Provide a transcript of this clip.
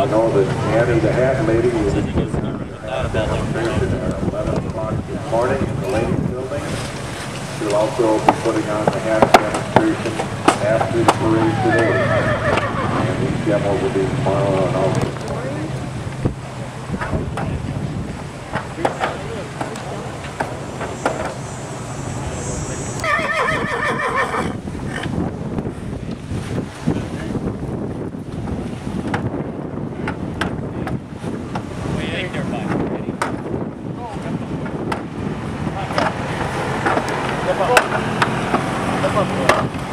You know that Annie, the hat lady, will be putting on the demonstration at 11 o'clock this morning in the ladies' building. She'll also be putting on the hat demonstration after the parade today. And these demos will be tomorrow and also. Dá pra... fora. Dá pra... fora.